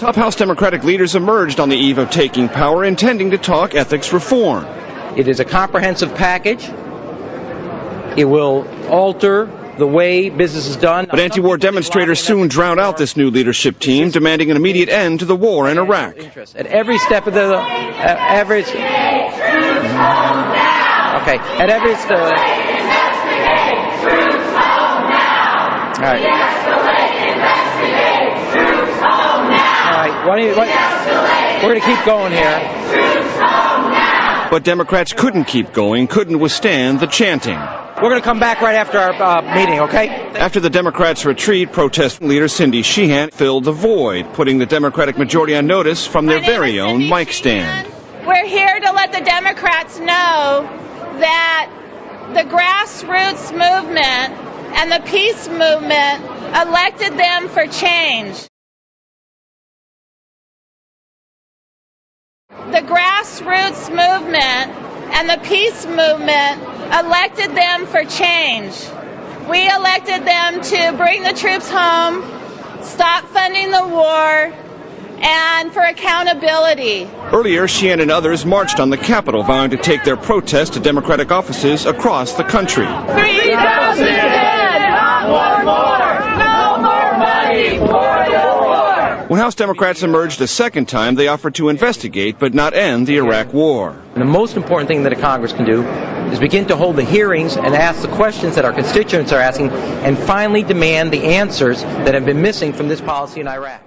Top House Democratic leaders emerged on the eve of taking power, intending to talk ethics reform. It is a comprehensive package. It will alter the way business is done. But anti war demonstrators soon drowned out this new leadership team, demanding an immediate end to the war in Iraq. At every step of the. Uh, every. Okay, at every step. All right. All right. What you, what, we're going to keep going here. But Democrats couldn't keep going, couldn't withstand the chanting. We're going to come back right after our uh, meeting, okay? After the Democrats' retreat, protest leader Cindy Sheehan filled the void, putting the Democratic majority on notice from their very own mic stand. We're here to let the Democrats know that the grassroots movement and the peace movement elected them for change. The grassroots movement and the peace movement elected them for change. We elected them to bring the troops home, stop funding the war, and for accountability. Earlier, Sheehan and others marched on the Capitol, vowing to take their protest to Democratic offices across the country. 3,000 dead, not one more. No more money for the war. When House Democrats emerged a second time, they offered to investigate but not end the Iraq war. And the most important thing that a Congress can do is begin to hold the hearings and ask the questions that our constituents are asking and finally demand the answers that have been missing from this policy in Iraq.